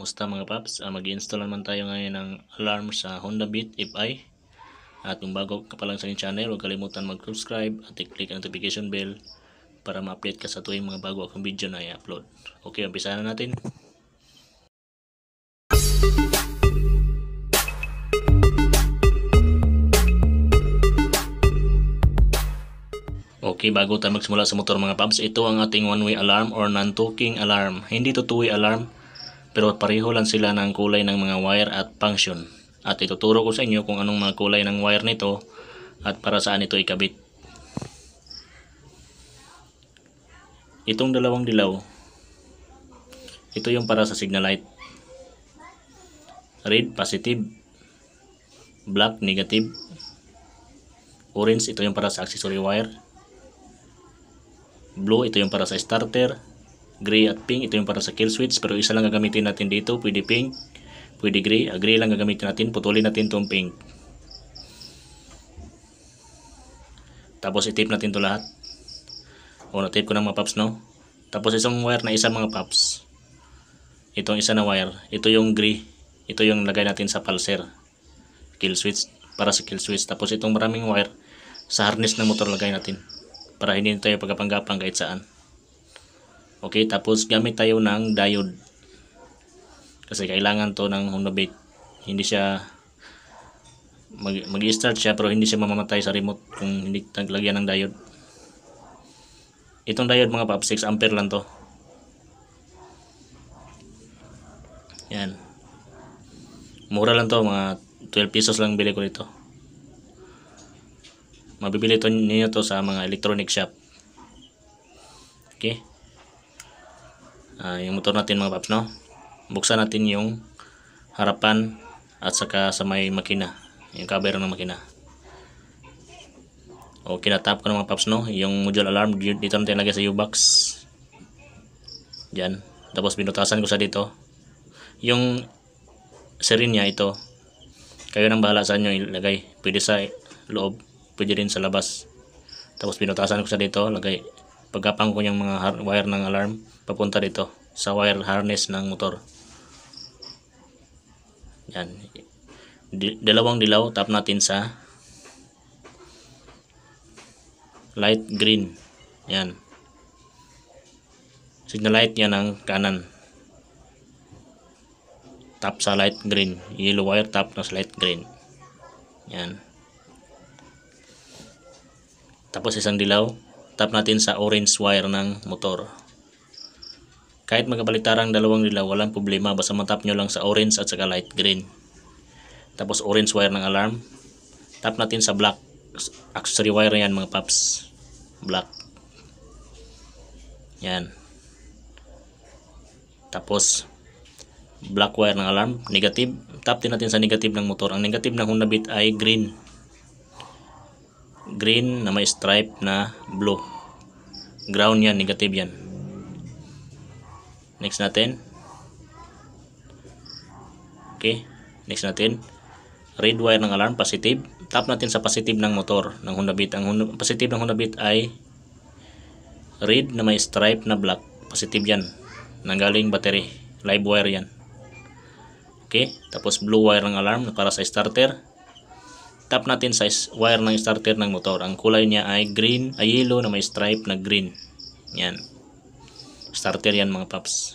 Musta mga paps, uh, mag-install naman tayo ngayon ng alarm sa Honda Beat FI. At kung bago ka pa lang sa aking channel, huwag kalimutan mag-subscribe at i-click ang notification bell para ma-update ka sa tuwing mga bago akong video na i-upload. Okay, umpisa na natin. Okay, bago tayo magsimula sa motor mga paps, ito ang ating one-way alarm or non-talking alarm. Hindi to two-way alarm, pero pareho lang sila ng kulay ng mga wire at function. At ituturo ko sa inyo kung anong mga kulay ng wire nito at para saan ito ikabit. Itong dalawang dilaw, ito yung para sa signal light. Red, positive. Black, negative. Orange, ito yung para sa accessory wire blue ito yung para sa starter gray at pink. Ito yung para sa kill switch pero isa lang gagamitin natin dito. Pwede pink pwede gray. Ah, gray lang gagamitin natin. Putulin natin itong pink. Tapos itip natin to lahat. O natip ko ng mga paps no? Tapos isang wire na isa mga paps itong isa na wire. Ito yung gray. Ito yung lagay natin sa pulser. Kill switch. Para sa kill switch. Tapos itong maraming wire sa harness ng motor lagay natin. Para hindi tayo pagkapanggapang kahit saan. Okay, tapos gamit tayo ng diode. Kasi kailangan to ng Beat. Hindi siya mag-start mag siya pero hindi siya mamamatay sa remote kung hindi taglagyan ng diode. Itong diode mga pap 6 ampere lang to. Yan. Mura lang to mga 12 pesos lang bili ko dito mabibili to niyo to sa mga electronic shop okay uh, yung motor natin mga paps no? Buksan natin yung harapan at saka sa may makina yung cover ng makina. O kinatap ko ng mga paps no? Yung module alarm dito natin lagay sa U-box. Dyan tapos binutasan ko sa dito. Yung sirin niya ito. Kayo nang bahala sa inyo ilagay. Pwede sa loob pwede rin sa labas. Tapos pinutasan ko sa dito lagay pagkapang ko yung mga wire ng alarm papunta dito sa wire harness ng motor. Yan. Di, dalawang dilaw tap natin sa light green. Yan. Signal light yan ang kanan. Tap sa light green. Yellow wire tap na sa light green. Yan. Tapos isang dilaw, tap natin sa orange wire ng motor. Kahit magkabaliktarang dalawang dilaw, walang problema. Basta matap nyo lang sa orange at saka light green. Tapos orange wire ng alarm. Tap natin sa black. Accessory wire yan mga paps. Black. Yan. Tapos black wire ng alarm. Negative. Tap din natin sa negative ng motor. Ang negative ng Honda Beat ay green green na may stripe na blue. Ground yan negative yan. Next natin. Okay next natin. Red wire ng alarm positive. Tap natin sa positive ng motor ng Honda Beat. Ang positive ng Honda Beat ay red na may stripe na black. Positive yan. Nanggaling battery. Live wire yan. Okay tapos blue wire ng alarm para sa starter tap natin sa wire ng starter ng motor. Ang kulay niya ay green, ay yellow na may stripe na green. Yan. Starter yan mga paps.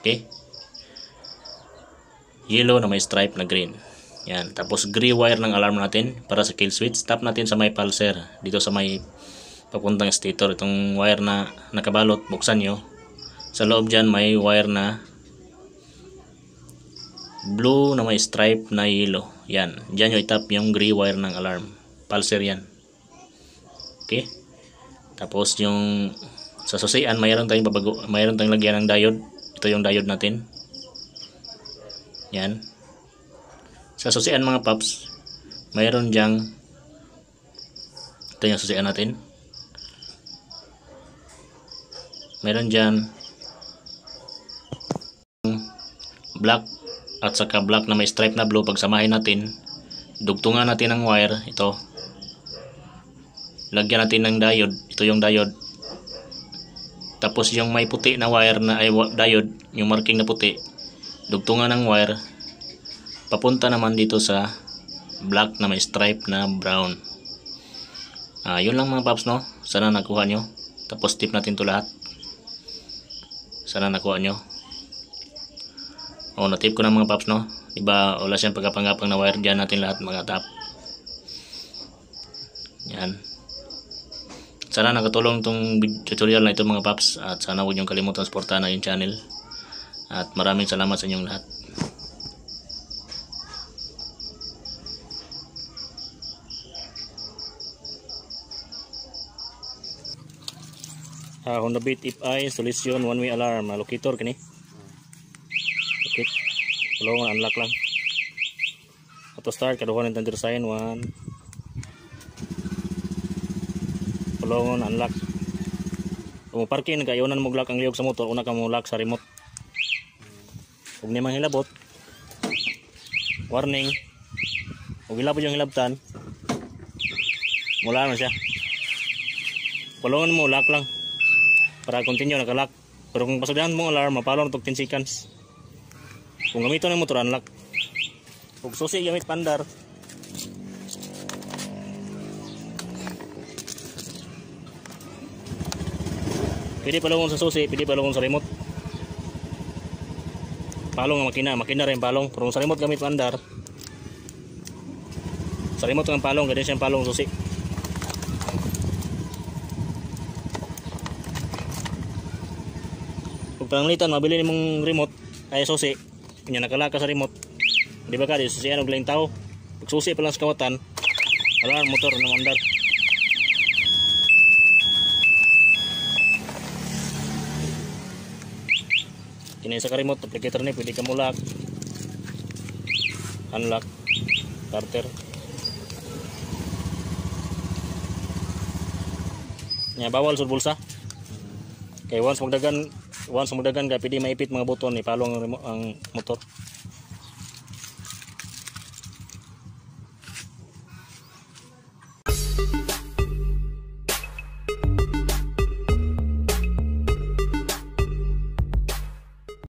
Okay. Yellow na may stripe na green. Yan. Tapos gray wire ng alarm natin para sa kill switch. Tap natin sa may pulser. Dito sa may papuntang stator. Itong wire na nakabalot. Buksan nyo. Sa loob dyan may wire na blue na may stripe na yellow. Yan. Diyan yung itap yung gray wire ng alarm. Pulser yan. Okay. Tapos yung sa susian mayroon tayong babago, mayroon tayong lagyan ng diode. Ito yung diode natin. Yan. Sa susian mga paps, mayroon diyang ito yung susian natin. Mayroon diyan black at saka black na may stripe na blue pagsamahin natin dugtungan natin ang wire ito lagyan natin ng diode ito yung diode Tapos yung may puti na wire na ay diode, yung marking na puti, dugtungan ng wire papunta naman dito sa black na may stripe na brown. Ah, yun lang mga paps no. Sana nakuha nyo. Tapos tip natin to lahat. Sana nakuha nyo. O, natip ko na mga paps no. Diba, wala siyang pagkapangapang na wire dyan natin lahat mga tap. Yan. Sana nakatulong tong vid- tutorial na ito mga paps at sana huwag niyong kalimutan suportahan na yung channel. At maraming salamat sa inyong lahat. Ah, Honda Beat if I solution one way alarm locator kini. Okay. Tulungan unlock lang. Auto start kaduhan ng sign one. Tulungan unlock. Kung parking nagayonan mo lock ang liyog sa motor, una ka mo lock sa remote. Kung ni hilabot. Warning. Kung hilabot yung hilabtan. Mula na siya. Tulungan mo lock lang para continue nakalock. Pero kung pasagdahan mo alarm, mapalo na 10 seconds. Kung gamiton ng motor, unlock. Kung susi gamit pandar, pwede palungon sa susi, pwede palungon sa remote. Palong ang makina, makina rin palong. Pero sa remote gamit pandar, sa remote ng palong, ganyan siyang palong susi. Kung panglitan, mabili ni mong remote, ay susi, kanya nakalaka sa remote. Di ba ka, di susi ano galing tao. Pag susi pa lang sa kawatan, wala motor na mandar. Kinay sa remote, applicator ni, pwede ka mo lock. Unlock. Starter. Nya bawal sa bulsa. Kay once magdagan once magdagan ka pwede maipit mga buton ni palong ang, ang motor.